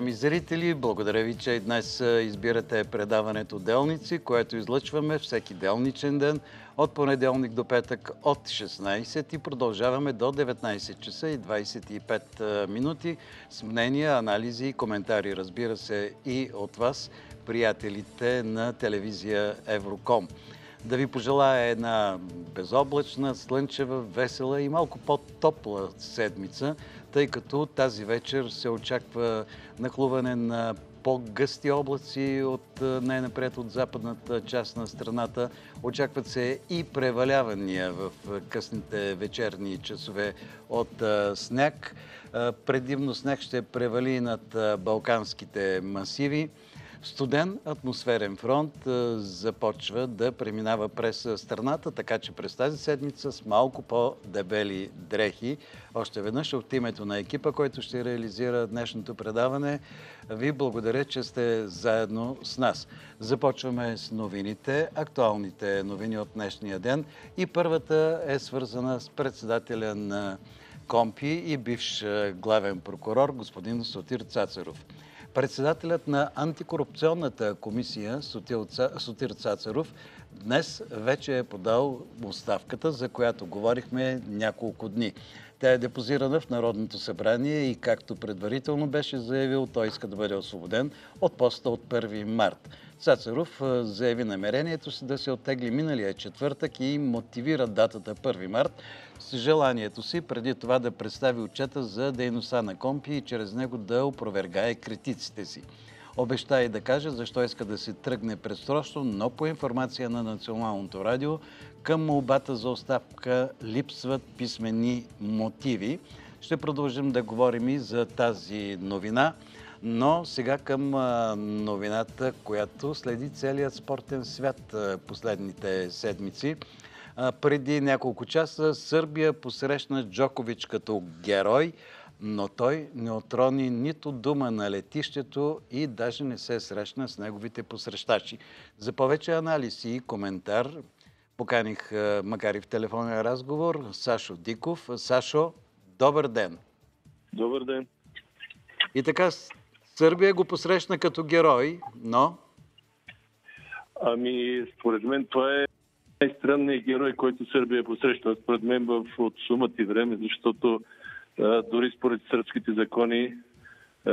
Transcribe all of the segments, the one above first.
Ами зрители, благодаря ви, че днес избирате предаването Делници, което излъчваме всеки делничен ден от понеделник до петък от 16 и продължаваме до 19 часа и 25 минути с мнения, анализи и коментари, разбира се, и от вас, приятелите на телевизия Евроком. Да ви пожелая една безоблачна, слънчева, весела и малко по-топла седмица, тъй като тази вечер се очаква нахлуване на по-гъсти облаци от най-напред от западната част на страната. Очакват се и превалявания в късните вечерни часове от сняг. Предимно сняг ще превали над балканските масиви. Студен атмосферен фронт започва да преминава през страната, така че през тази седмица с малко по-дебели дрехи. Още веднъж от името на екипа, който ще реализира днешното предаване, ви благодаря, че сте заедно с нас. Започваме с новините, актуалните новини от днешния ден и първата е свързана с председателя на Компи и бивш главен прокурор господин Сотир Цацаров. Председателят на антикорупционната комисия Сотир Цацаров днес вече е подал оставката, за която говорихме няколко дни. Тя е депозирана в Народното събрание и както предварително беше заявил, той иска да бъде освободен от поста от 1 март. Цацаров заяви намерението си да се оттегли миналия четвъртък и мотивира датата 1 март с желанието си преди това да представи отчета за дейността на Компи и чрез него да опровергае критиците си. Обеща и да каже защо иска да се тръгне предсрочно, но по информация на Националното радио към молбата за оставка липсват писмени мотиви. Ще продължим да говорим и за тази новина. Но сега към новината, която следи целият спортен свят последните седмици. Преди няколко часа Сърбия посрещна Джокович като герой, но той не отрони нито дума на летището и даже не се срещна с неговите посрещачи. За повече анализ и коментар поканих, макар и в телефонен разговор, Сашо Диков. Сашо, добър ден! Добър ден! И така, Сърбия го посрещна като герой, но... Ами, според мен това е най-странният герой, който Сърбия е посрещала, според мен, в, от сумата и време, защото а, дори според сръбските закони а,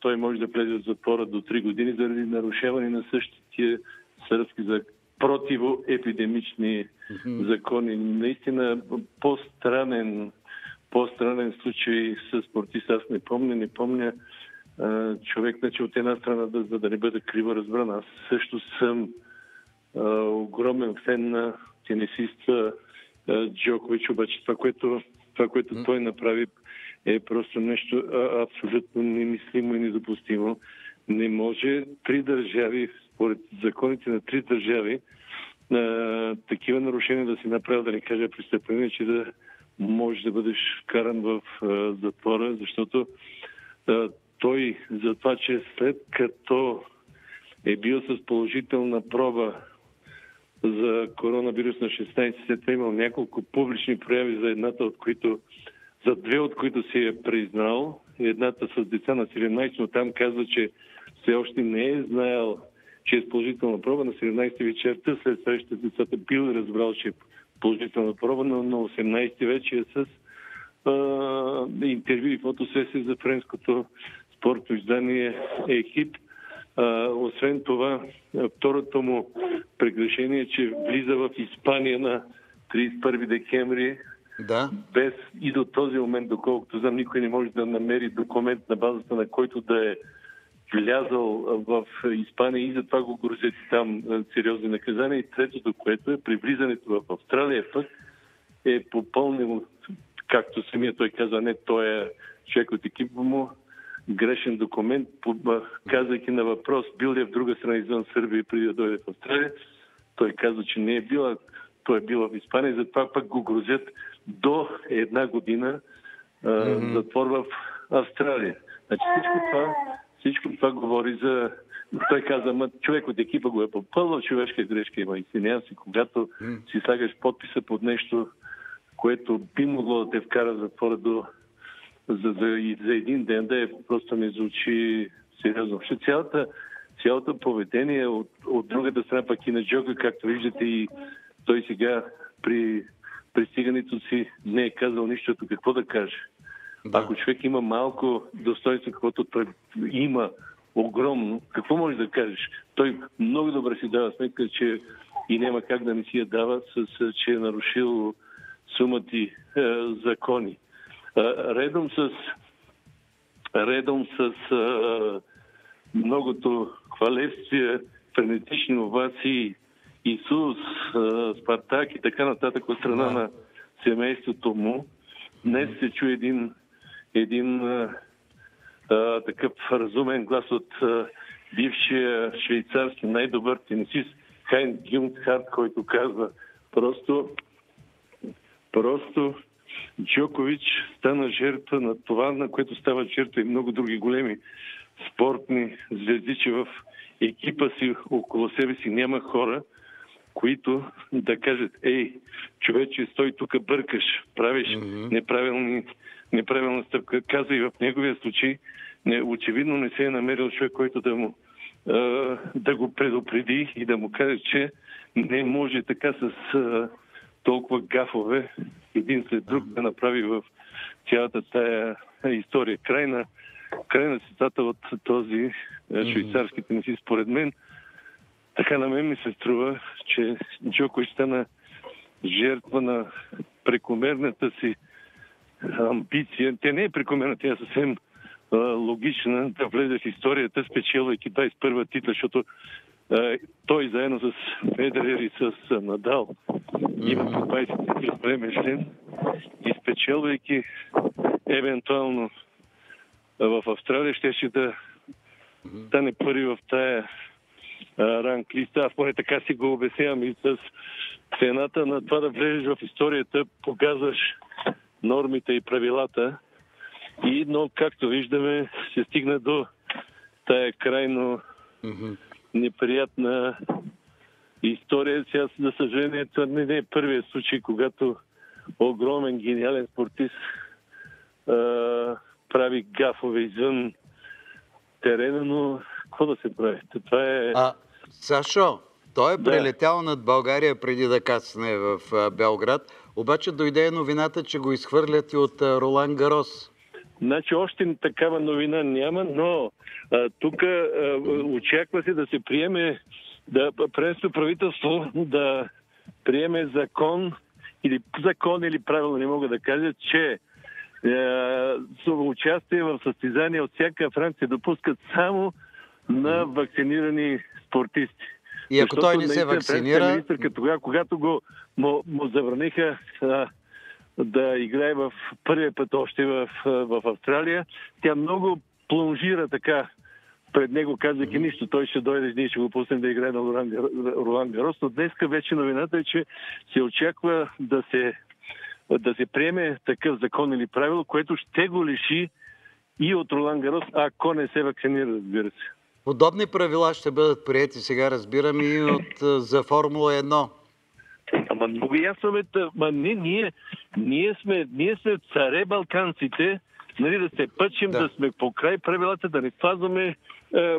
той може да влезе в затвора до 3 години заради нарушаване на същите сръбски закони противоепидемични mm-hmm. закони. Наистина по-странен, по-странен случай с спортист. Аз не помня, не помня човек, значи от една страна, да, за да не бъда криво разбран, аз също съм а, огромен фен на тенисиста а, Джокович, обаче това, което, това, което той направи е просто нещо а, абсолютно немислимо и недопустимо. Не може три държави, според законите на три държави, а, такива нарушения да си направят, да не кажа престъпление, че да можеш да бъдеш вкаран в а, затвора, защото той за това, че след като е бил с положителна проба за коронавирус на 16, след това имал няколко публични прояви за едната от които, за две от които си е признал. Едната с деца на 17, но там казва, че все още не е знаел, че е с положителна проба. На 17 вечерта след среща с децата бил разбрал, че е положителна проба, но на 18 вече е с интервю и фотосесия за френското спортно издание Екип. А, освен това, второто му прегрешение е, че влиза в Испания на 31 декември да. без и до този момент, доколкото знам, никой не може да намери документ на базата на който да е влязал в Испания и затова го грозят там сериозни наказания. И третото, което е при влизането в Австралия пък е попълнил, както самия той каза, не той е човек от екипа му, грешен документ, казвайки на въпрос, бил ли е в друга страна извън Сърбия преди да дойде в Австралия. Той каза, че не е бил, той е бил в Испания, затова пък го грозят до една година а, mm-hmm. затвор в Австралия. Значи всичко това, всичко това говори за... Той каза, ма човек от екипа го е попълнал, човешка грешка има. Извинявам се, когато mm-hmm. си слагаш подписа под нещо, което би могло да те вкара в затвора до за, за, и за един ден да е просто не звучи сериозно. Ще цялата, цялото поведение от, от другата страна пък и на Джока, както виждате и той сега при пристигането си не е казал нищото какво да каже. Да. Ако човек има малко достоинство, каквото той има огромно, какво може да кажеш? Той много добре си дава сметка, че и няма как да не си я дава, с, че е нарушил сумати е, закони. Е, редом с редом с е, многото хвалевствия, френетични овации, Исус, е, Спартак и така нататък от страна на семейството му, днес се чуе един, един а, а, такъв разумен глас от а, бившия швейцарски най-добър тенисист Хайн Гюнтхарт, който казва просто, просто Джокович стана жертва на това, на което стават жертва и много други големи спортни звезди, че в екипа си около себе си няма хора, които да кажат, ей, човече, стой тук, бъркаш, правиш mm-hmm. неправилни, неправилна стъпка. Каза и в неговия случай, не, очевидно не се е намерил човек, който да му да го предупреди и да му каже, че не може така с толкова гафове един след друг да направи в цялата тая история. Край на, край на цитата от този швейцарски тенисист, според мен, така на мен ми се струва, че Джокович стана жертва на прекомерната си амбиция. Тя не е прекомерна, тя е съвсем логична да влезе в историята, спечелвайки 21 титла, защото той заедно с Федерер и с Надал има 20 титла време и спечелвайки евентуално в Австралия, ще, ще да стане първи в тая ранг листа. Аз поне така си го обяснявам и с цената на това да влезеш в историята, показваш нормите и правилата. И, но, както виждаме, се стигна до тая крайно mm-hmm. Неприятна история. Сега, за съжаление, това не е първият случай, когато огромен, гениален спортист а, прави гафове извън терена, но какво да се прави? Това е... А, Сашо, той е да. прелетял над България преди да кацне в Белград, обаче дойде новината, че го изхвърлят и от Ролан Гарос. Значи още такава новина няма, но тук очаква се да се приеме да пренесто правителство да приеме закон или закон или правилно не мога да кажа, че е, участие в състезания от всяка Франция допускат само на вакцинирани спортисти. И ако Защото той не се вакцинира... Министърка, тогава, когато го, му, му забраниха а, да играе в първия път още в, в Австралия, тя много плонжира така пред него, казвайки нищо, той ще дойде, ние ще го пуснем да играе на Ролан Гарос, но днеска вече новината е, че се очаква да се, да се приеме такъв закон или правило, което ще го лиши и от Ролан Гарос, ако не се вакцинира, разбира се. Подобни правила ще бъдат прияти сега, разбирам, и от, за Формула 1. Ама много ясно е, ма не, ние, ние, сме, ние сме царе балканците, нали, да се пъчим, да. да сме по край правилата, да не спазваме е,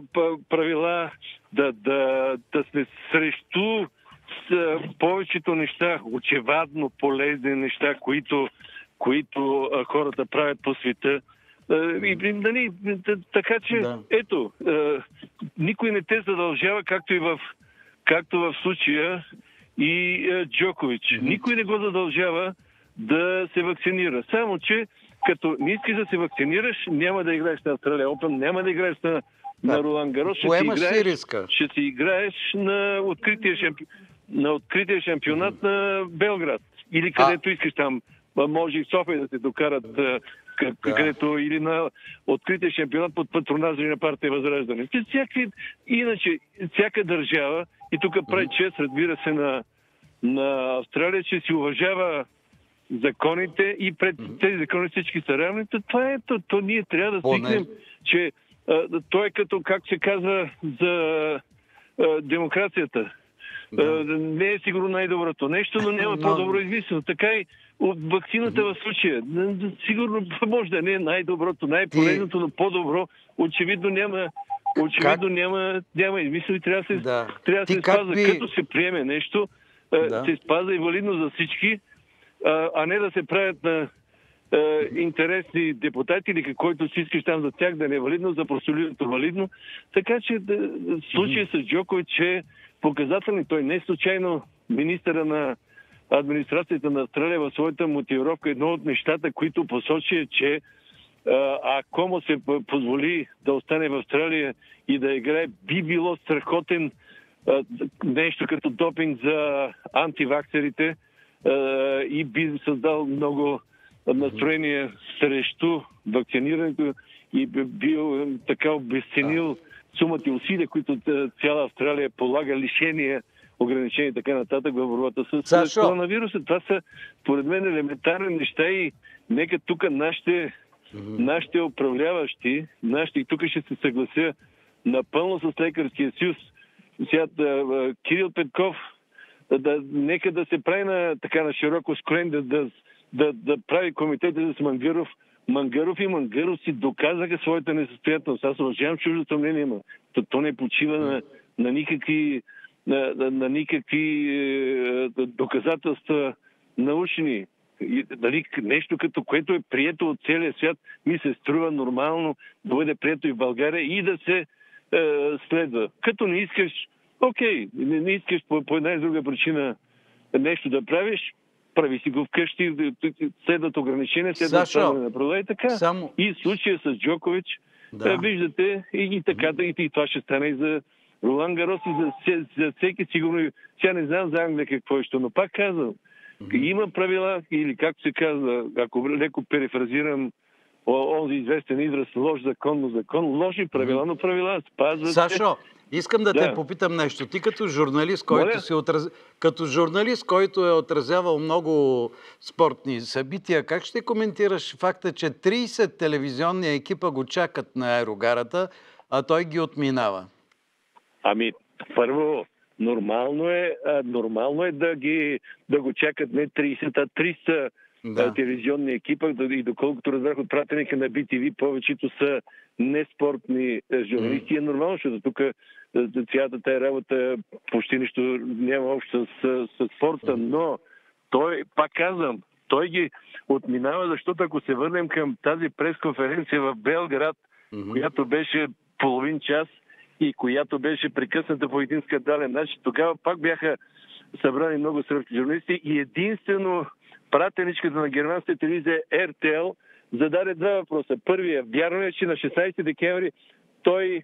правила, да, да, да сме срещу с, е, повечето неща, очевадно полезни неща, които, които е, хората правят по света. И, нали, така че, да. ето, никой не те задължава, както и в, както в случая и Джокович. Mm-hmm. Никой не го задължава да се вакцинира. Само, че като не искаш да се вакцинираш, няма да играеш на Австралия Опен, няма да играеш на, да. на Ролан Гарос, ще, си играеш, риска. ще си играеш на открития, шампи... на открития шампионат mm-hmm. на Белград. Или където а... искаш там. Може и в София да те докарат да. където или на открития шампионат под патронажа на партия Възраждане. Всякакви, иначе, всяка държава, и тук прави чест, разбира се, на, на Австралия, че си уважава законите и пред тези закони всички са равни. То, това е, то, то ние трябва да стигнем, че а, той е като, как се казва, за а, демокрацията. Да. Не е сигурно най-доброто нещо, но няма по-добро измислено. Така и от вакцината в случая. Сигурно може да не е най-доброто, най-полезното, но по-добро. Очевидно няма Очевидно как? няма, няма измисъл и трябва да се, да. трябва да се спазва. Би... Като се приеме нещо, да. се спазва и валидно за всички, а не да се правят на интересни депутати или който си искаш там за тях да не е валидно, за простолирането валидно. Така че да, случая с Джокович че показателен. Той не е случайно министъра на администрацията на Австралия в своята мотивировка. Едно от нещата, които посочи е, че ако му се позволи да остане в Австралия и да играе, би било страхотен нещо като допинг за антиваксерите и би създал много настроение срещу вакцинирането и би бил така обесценил сумата и усилия, които цяла Австралия полага, лишения, ограничения и така нататък в борбата с Сашо. коронавируса. Това са, поред мен, елементарни неща и нека тук нашите Mm-hmm. Нашите управляващи, нашите, тук ще се съглася напълно с Лекарския съюз, сега Кирил Петков, да, нека да се прави на, така на широко скроен, да, да, да, да прави комитети с Мангаров. Мангаров и Мангаров си доказаха своята несъстоятелност. Аз уважавам чуждото мнение, но то, то не почива на, на никакви, на, на, на никакви е, доказателства научни и, дали, нещо като което е прието от целия свят, ми се струва нормално да бъде прието и в България и да се е, следва. Като не искаш, окей, не, не искаш по, по една или друга причина нещо да правиш, прави си го вкъщи, следват ограничения, следват правиле на права и така. Само... И случая с Джокович, да. виждате, и, и така, и, и това ще стане и за Ролан Гарос и за, за всеки сигурно. Сега не знам за Англия какво е, но пак казвам. Има правила, или както се казва, ако леко перефразирам онзи известен израз лош закон, но закон, лоши правила, но правила спазват. Сашо, искам да, да те попитам нещо. Ти като журналист, който, си отраз... като журналист, който е отразявал много спортни събития, как ще коментираш факта, че 30 телевизионни екипа го чакат на аерогарата, а той ги отминава? Ами, първо, Нормално е, а, нормално е да, ги, да го чакат не 30, а 300 да. телевизионни екипа и доколкото разбрах от пратеника на BTV, повечето са неспортни журналисти. Mm. Е нормално, защото тук цялата тази работа почти нищо няма общо с, с, с спорта, но той, пак казвам, той ги отминава, защото ако се върнем към тази пресконференция в Белград, mm-hmm. която беше половин час, и която беше прекъсната по един скандален начин. Тогава пак бяха събрани много сръбски журналисти и единствено пратеничката на германската телевизия RTL зададе два въпроса. Първия, вярно е, че на 16 декември той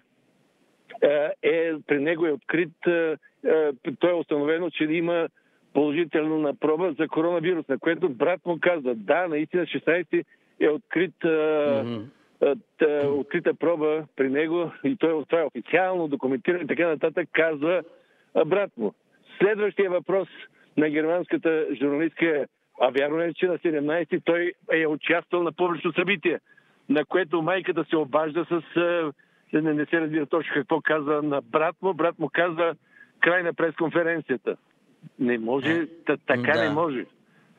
е, е при него е открит, е, е, той е установено, че има положително на проба за коронавирус, на което брат му каза, да, наистина 16 е открит mm-hmm открита проба при него и той това е официално документирано и така нататък, казва брат му. Следващия въпрос на германската журналистка е а вярно е, че на 17 той е участвал на публично събитие, на което майката се обажда с... Не, не се разбира точно какво казва на брат му. Брат му казва край на пресконференцията. Не може, така да. не може.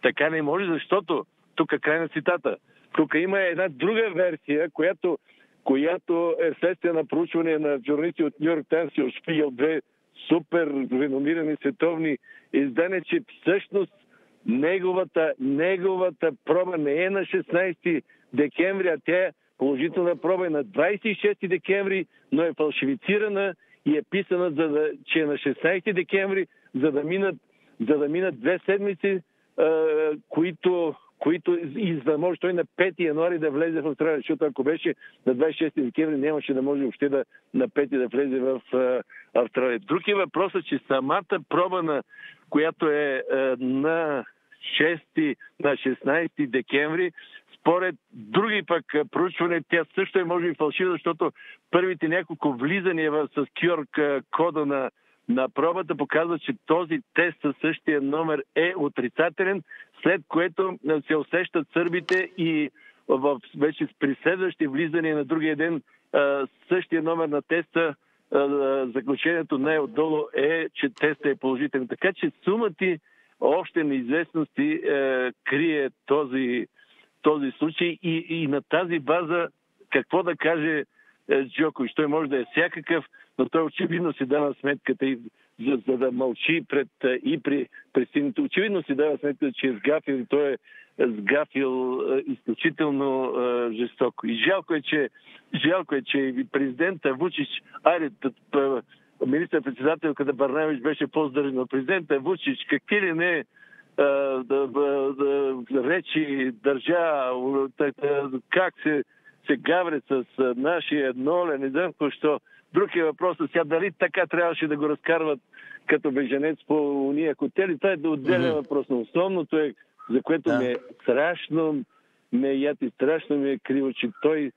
Така не може, защото тук е край на цитата. Тук има една друга версия, която, която е следствие на проучване на журналисти от Нью Йорк Таймс и от Шпигел, две супер реномирани световни издания, че всъщност неговата, неговата проба не е на 16 декември, а тя е положителна проба е на 26 декември, но е фалшифицирана и е писана, за да, че е на 16 декември, за да минат, за да минат две седмици, които, които и за да може той на 5 януари да влезе в Австралия, защото ако беше на 26 декември, нямаше да може въобще да на 5 да влезе в Австралия. Друг е въпросът, че самата проба, на, която е на 6 на 16 декември, според други пък проучвания, тя също е може и фалшива, защото първите няколко влизания с QR кода на на пробата показва, че този тест със същия номер е отрицателен, след което се усещат сърбите и в, вече при следващи влизания на другия ден същия номер на теста заключението най-отдолу е, че теста е положителен. Така че сумати още неизвестности е, крие този, този случай и, и на тази база какво да каже Джокович. Той може да е всякакъв, но той очевидно си дава сметката и за, за да мълчи пред, е, и при престигнато. Очевидно си дава сметка, че е сгафил и той е сгафил е, изключително е, жестоко. И жалко е, че, жалко е, че президента Вучич, айде, министър-председателката Барнавич беше по-здържан, но президента Вучич, какви ли не да, да, да, речи държа, как се, се гавре с нашия Ноле, не знам какво. Друг е въпросът сега дали така трябваше да го разкарват като беженец по уния хотели. Това е да отделя mm-hmm. въпрос. Но основното е, за което да. ми е страшно ме е яд и страшно ми е криво, че той,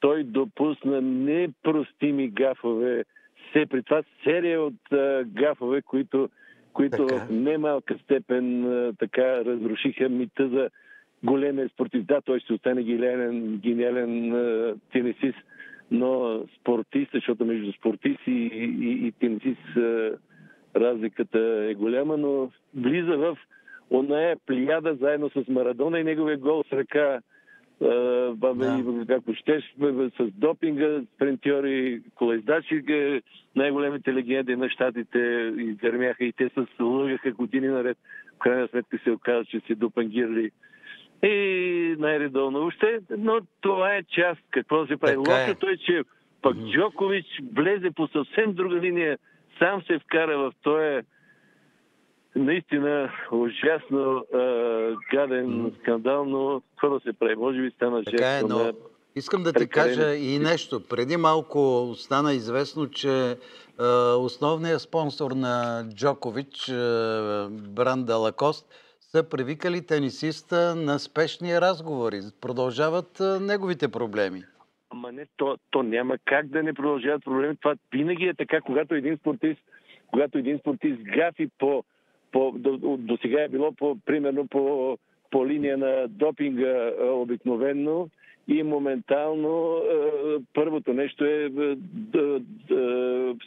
той допусна непростими гафове. Се, при това серия от а, гафове, които, които в немалка степен а, така разрушиха мита за големия спортист. Да, той ще остане гениален, гениален тенисист, но спортист, защото между спортист и, и, и тенисист разликата е голяма, но влиза в оная плияда заедно с Марадона и неговия гол с ръка да. както щеш, с допинга, спринтьори, колездачи, най-големите легенди на щатите изгърмяха и те се лъгаха години наред. В крайна сметка се оказа, че се допангирали и най-редовно още, но това е част. Какво се прави? Е. Лошото е, че пък Джокович влезе по съвсем друга линия, сам се вкара в този наистина ужасно а, гаден скандал, но какво да се прави? Може би стана жертва така е, но... на Искам да ти кажа и нещо. Преди малко стана известно, че е, основният спонсор на Джокович, е, бранда Лакост, са привикали тенисиста на спешни разговори. Продължават неговите проблеми. Ама не, то, то няма как да не продължават проблеми. Това винаги е така, когато един спортист, когато един спортист гафи по, по до, до сега е било по, примерно по, по линия на допинга обикновенно и моментално първото нещо е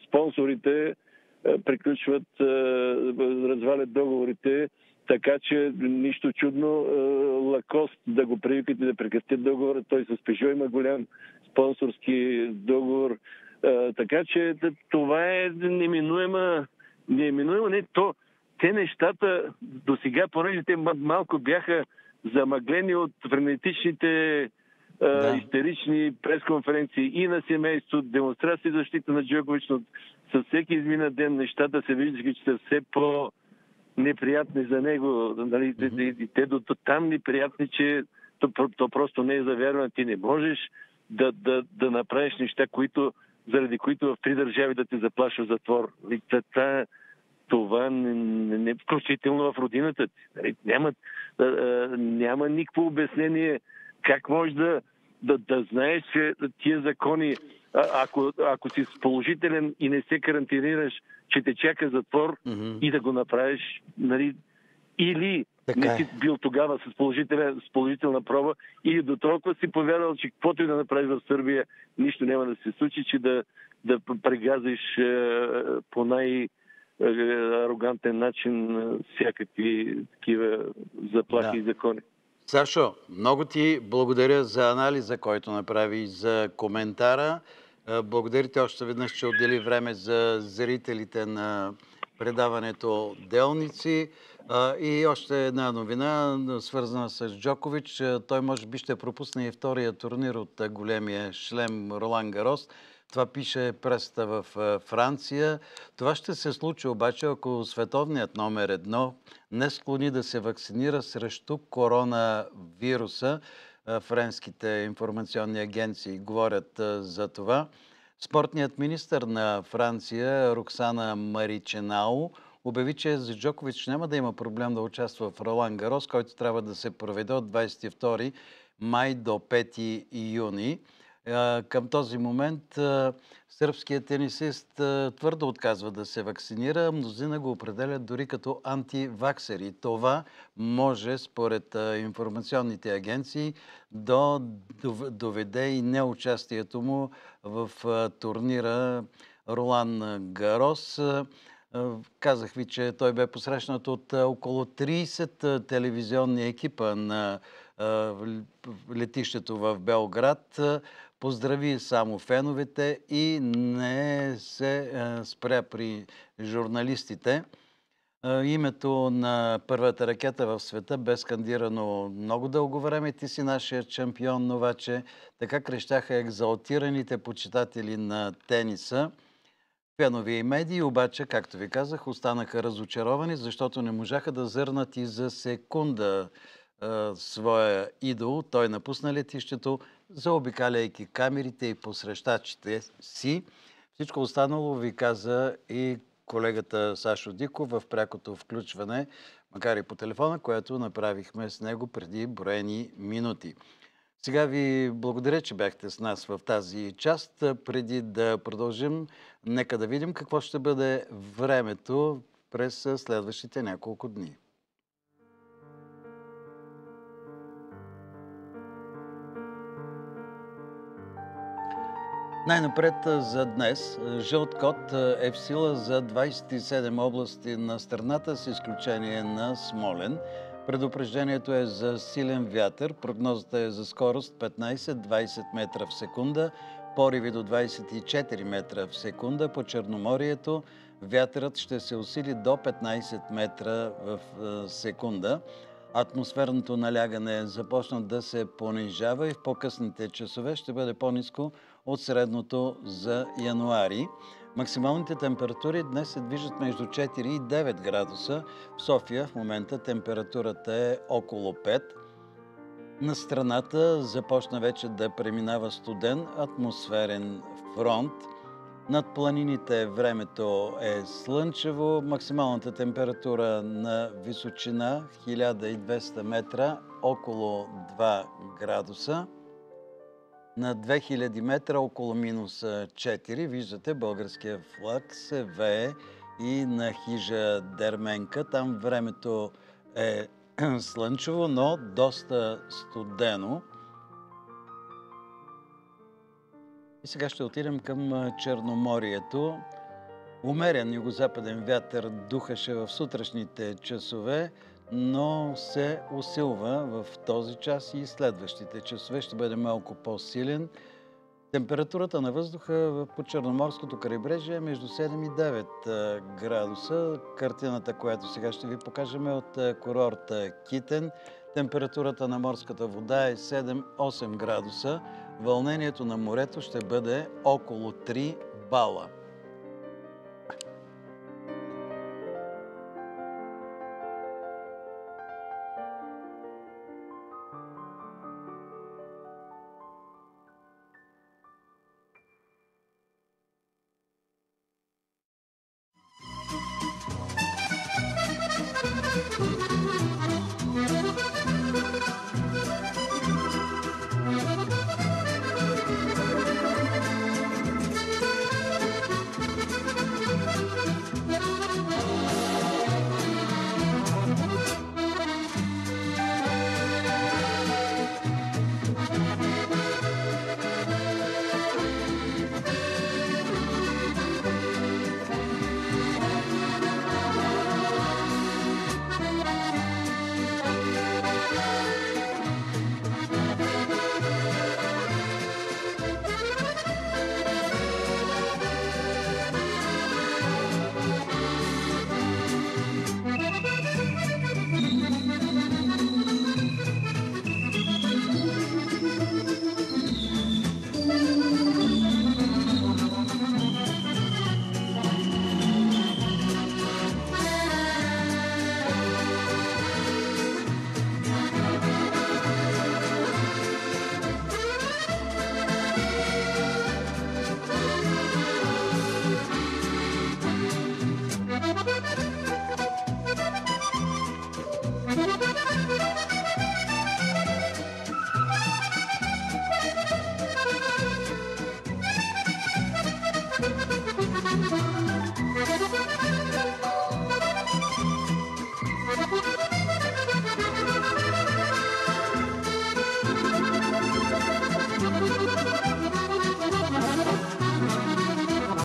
спонсорите приключват, развалят договорите така че нищо чудно Лакост да го привикат и да прекратят договора. Той с Пежо има голям спонсорски договор. Така че това е неминуема. Неминуема не то. Те нещата до сега, понеже те малко бяха замъглени от френетичните да. истерични пресконференции и на семейство, демонстрации защита на Джокович, но със всеки измина ден нещата се виждаха, че са все по- неприятни за него. Нали, mm-hmm. и, те до там неприятни, че то, то просто не е завярване. Ти не можеш да, да, да направиш неща, които, заради които в три държави да те заплаша затвор. Та, това не, не, включително в родината ти. Нали, няма, а, а, няма никакво обяснение как можеш да, да, да знаеш, че тия закони, ако, ако си положителен и не се карантинираш, че те чака затвор mm-hmm. и да го направиш, нали, или така не си е. бил тогава с, с положителна проба, или до толкова си повярвал, че каквото и да направиш в Сърбия, нищо няма да се случи, че да, да прегазиш е, по най- арогантен начин е, всякакви такива заплахи да. и закони. Сашо, много ти благодаря за анализа, който направи и за коментара. Благодаря ти още веднъж, че отдели време за зрителите на предаването Делници. И още една новина, свързана с Джокович. Той може би ще пропусне и втория турнир от големия шлем Ролан Гарос. Това пише преста в Франция. Това ще се случи обаче, ако световният номер едно не склони да се вакцинира срещу коронавируса. Френските информационни агенции говорят за това. Спортният министр на Франция Роксана Мариченао обяви, че за Джокович няма да има проблем да участва в Ролан Гарос, който трябва да се проведе от 22 май до 5 юни. Към този момент сръбският тенисист твърдо отказва да се вакцинира. Мнозина го определят дори като антиваксери. Това може, според информационните агенции, да доведе и неучастието му в турнира Ролан Гарос. Казах ви, че той бе посрещнат от около 30 телевизионни екипа на летището в Белград. Поздрави само феновете и не се спря при журналистите. Името на първата ракета в света бе скандирано много дълго време. Ти си нашия чемпион, новаче. Така крещяха екзалтираните почитатели на тениса. Фенови и медии обаче, както ви казах, останаха разочаровани, защото не можаха да зърнат и за секунда а, своя идол. Той напусна летището, заобикаляйки камерите и посрещачите си. Всичко останало ви каза и колегата Сашо Дико в прякото включване, макар и по телефона, което направихме с него преди броени минути. Сега ви благодаря, че бяхте с нас в тази част. Преди да продължим, нека да видим какво ще бъде времето през следващите няколко дни. Най-напред за днес. Жълт код е в сила за 27 области на страната, с изключение на Смолен. Предупреждението е за силен вятър. Прогнозата е за скорост 15-20 метра в секунда, пориви до 24 метра в секунда. По Черноморието вятърът ще се усили до 15 метра в секунда. Атмосферното налягане започна да се понижава и в по-късните часове ще бъде по-низко от средното за януари. Максималните температури днес се движат между 4 и 9 градуса. В София в момента температурата е около 5. На страната започна вече да преминава студен атмосферен фронт. Над планините времето е слънчево. Максималната температура на височина 1200 метра около 2 градуса на 2000 метра около минус 4. Виждате, българския флаг се вее и на хижа Дерменка. Там времето е слънчево, но доста студено. И сега ще отидем към Черноморието. Умерен югозападен вятър духаше в сутрешните часове но се усилва в този час и следващите часове. Ще бъде малко по-силен. Температурата на въздуха по Черноморското крайбрежие е между 7 и 9 градуса. Картината, която сега ще ви покажем е от курорта Китен. Температурата на морската вода е 7-8 градуса. Вълнението на морето ще бъде около 3 бала.